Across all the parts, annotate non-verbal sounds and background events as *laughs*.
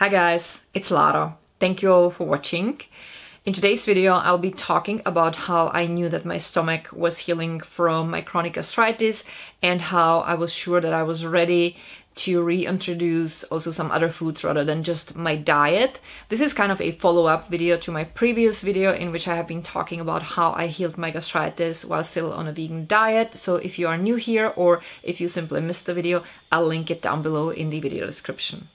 Hi guys, it's Lara. Thank you all for watching. In today's video, I'll be talking about how I knew that my stomach was healing from my chronic gastritis and how I was sure that I was ready to reintroduce also some other foods rather than just my diet. This is kind of a follow-up video to my previous video in which I have been talking about how I healed my gastritis while still on a vegan diet. So if you are new here or if you simply missed the video, I'll link it down below in the video description.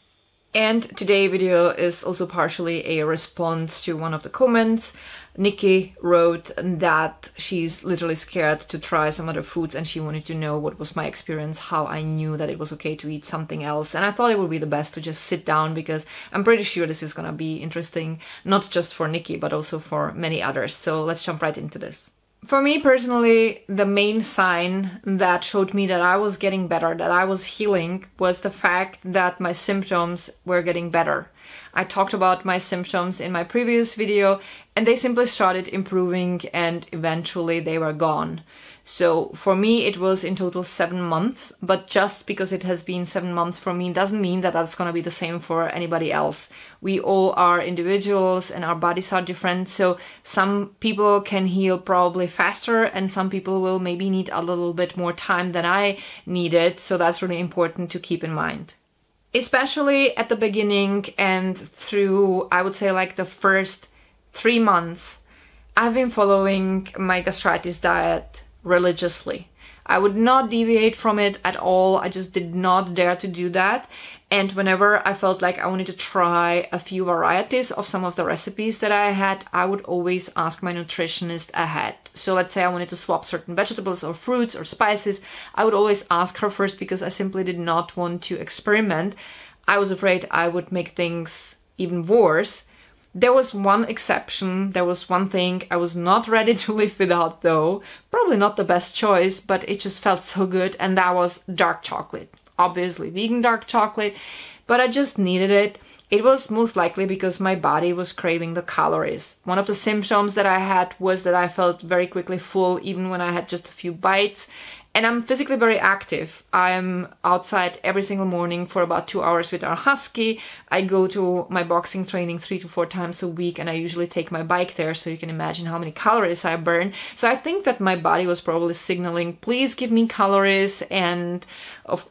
And today video is also partially a response to one of the comments. Nikki wrote that she's literally scared to try some other foods and she wanted to know what was my experience, how I knew that it was okay to eat something else. And I thought it would be the best to just sit down because I'm pretty sure this is gonna be interesting, not just for Nikki, but also for many others. So let's jump right into this. For me personally, the main sign that showed me that I was getting better, that I was healing, was the fact that my symptoms were getting better. I talked about my symptoms in my previous video and they simply started improving and eventually they were gone. So for me, it was in total seven months, but just because it has been seven months for me doesn't mean that that's going to be the same for anybody else. We all are individuals and our bodies are different. So some people can heal probably faster and some people will maybe need a little bit more time than I needed. So that's really important to keep in mind especially at the beginning and through, I would say, like the first three months, I've been following my gastritis diet religiously. I would not deviate from it at all. I just did not dare to do that. And whenever I felt like I wanted to try a few varieties of some of the recipes that I had, I would always ask my nutritionist ahead. So let's say I wanted to swap certain vegetables or fruits or spices, I would always ask her first because I simply did not want to experiment. I was afraid I would make things even worse there was one exception, there was one thing I was not *laughs* ready to live without though. Probably not the best choice, but it just felt so good, and that was dark chocolate. Obviously, vegan dark chocolate, but I just needed it. It was most likely because my body was craving the calories. One of the symptoms that I had was that I felt very quickly full even when I had just a few bites and I'm physically very active. I'm outside every single morning for about two hours with our husky. I go to my boxing training three to four times a week and I usually take my bike there so you can imagine how many calories I burn. So I think that my body was probably signaling, please give me calories and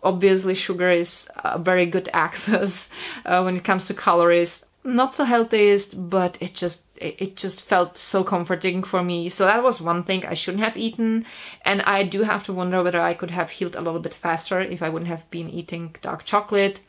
obviously sugar is a very good *laughs* access uh, when it comes to calories. Not the healthiest, but it just it just felt so comforting for me. So that was one thing I shouldn't have eaten. And I do have to wonder whether I could have healed a little bit faster if I wouldn't have been eating dark chocolate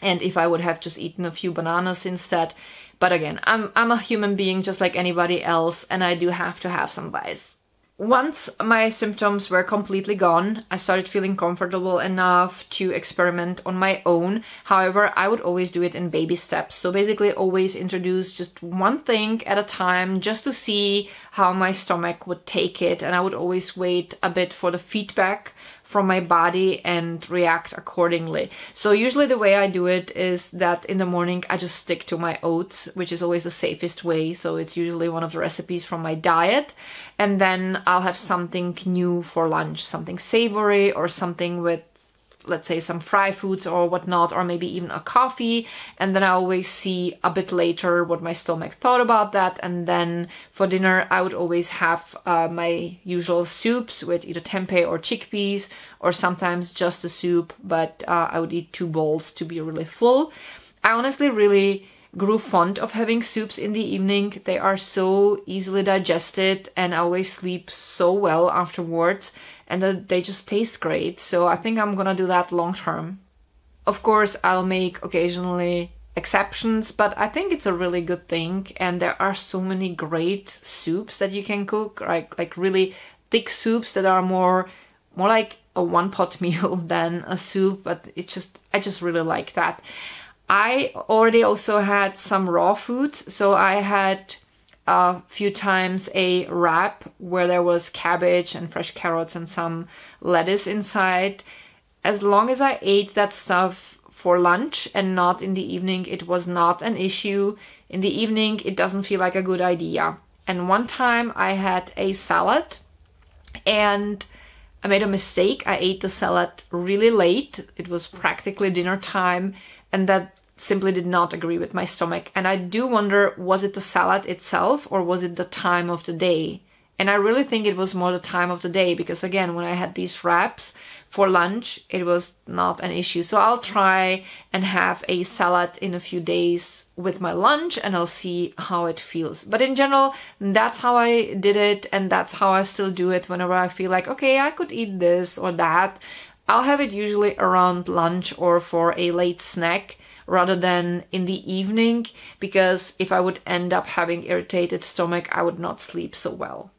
and if I would have just eaten a few bananas instead. But again, I'm, I'm a human being just like anybody else and I do have to have some vice. Once my symptoms were completely gone, I started feeling comfortable enough to experiment on my own. However, I would always do it in baby steps. So basically always introduce just one thing at a time just to see how my stomach would take it. And I would always wait a bit for the feedback from my body and react accordingly. So usually the way I do it is that in the morning I just stick to my oats, which is always the safest way. So it's usually one of the recipes from my diet. And then I'll have something new for lunch, something savory or something with let's say some fry foods or whatnot or maybe even a coffee and then I always see a bit later what my stomach thought about that and then for dinner I would always have uh, my usual soups with either tempeh or chickpeas or sometimes just a soup but uh, I would eat two bowls to be really full. I honestly really grew fond of having soups in the evening. They are so easily digested and I always sleep so well afterwards and they just taste great. So I think I'm gonna do that long term. Of course, I'll make occasionally exceptions, but I think it's a really good thing. And there are so many great soups that you can cook, like like really thick soups that are more more like a one pot *laughs* meal than a soup. But it's just I just really like that. I already also had some raw foods, so I had a few times a wrap where there was cabbage and fresh carrots and some lettuce inside. As long as I ate that stuff for lunch and not in the evening, it was not an issue. In the evening, it doesn't feel like a good idea. And one time I had a salad and I made a mistake. I ate the salad really late. It was practically dinner time and that simply did not agree with my stomach. And I do wonder was it the salad itself or was it the time of the day? And I really think it was more the time of the day because, again, when I had these wraps for lunch, it was not an issue. So I'll try and have a salad in a few days with my lunch and I'll see how it feels. But in general, that's how I did it and that's how I still do it whenever I feel like, okay, I could eat this or that. I'll have it usually around lunch or for a late snack rather than in the evening because if I would end up having irritated stomach, I would not sleep so well.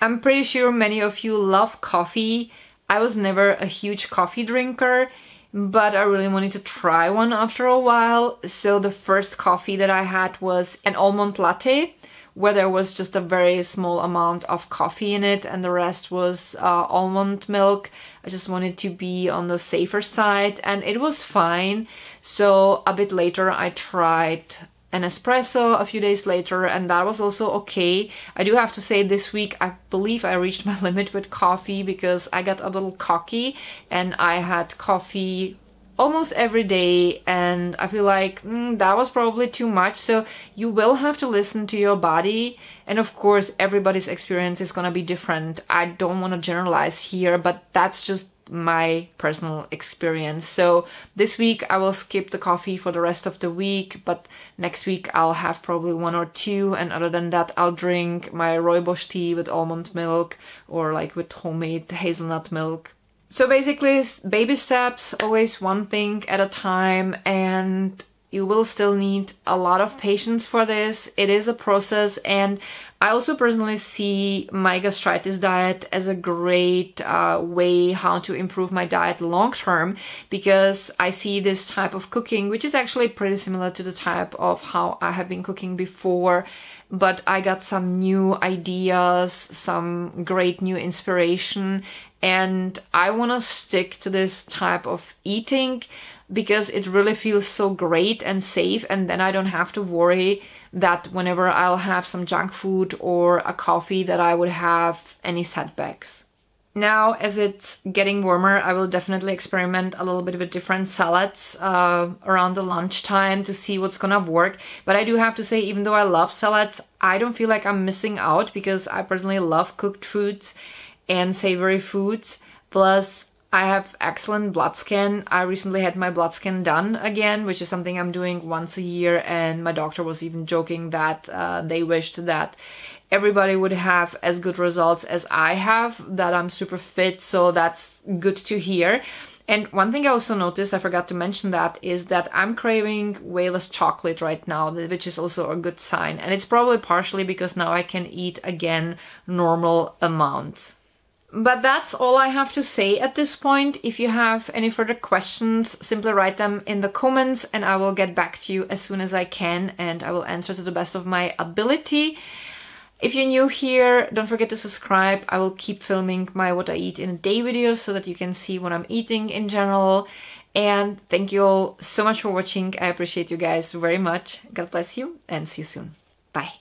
I'm pretty sure many of you love coffee. I was never a huge coffee drinker, but I really wanted to try one after a while. So the first coffee that I had was an almond latte where there was just a very small amount of coffee in it and the rest was uh, almond milk. I just wanted to be on the safer side and it was fine. So a bit later I tried an espresso a few days later and that was also okay. I do have to say this week I believe I reached *laughs* my limit with coffee because I got a little cocky and I had coffee almost every day and I feel like mm, that was probably too much so you will have to listen to your body and of course everybody's experience is gonna be different I don't want to generalize here but that's just my personal experience. So this week I will skip the coffee for the rest of the week, but next week I'll have probably one or two. And other than that, I'll drink my rooibos tea with almond milk or like with homemade hazelnut milk. So basically, baby steps, always one thing at a time, and you will still need a lot of patience for this. It is a process and I also personally see my gastritis diet as a great uh, way how to improve my diet long term because I see this type of cooking, which is actually pretty similar to the type of how I have been cooking before, but I got some new ideas, some great new inspiration, and I want to stick to this type of eating because it really feels so great and safe and then I don't have to worry that whenever I'll have some junk food or a coffee that I would have any setbacks. Now, as it's getting warmer, I will definitely experiment a little bit with different salads uh, around the lunchtime to see what's gonna work. But I do have to say, even though I love salads, I don't feel like I'm missing out because I personally love cooked foods and savory foods. Plus, I have excellent blood scan. I recently had my blood scan done again, which is something I'm doing once a year. And my doctor was even joking that uh, they wished that everybody would have as good results as I have, that I'm super fit. So that's good to hear. And one thing I also noticed, I forgot to mention that, is that I'm craving way less chocolate right now, which is also a good sign. And it's probably partially because now I can eat again normal amounts. But that's all I have to say at this point. If you have any further questions, simply write them in the comments and I will get back to you as soon as I can and I will answer to the best of my ability. If you're new here, don't forget to subscribe. I will keep filming my what I eat in a day videos so that you can see what I'm eating in general. And thank you all so much for watching. I appreciate you guys very much. God bless you and see you soon. Bye.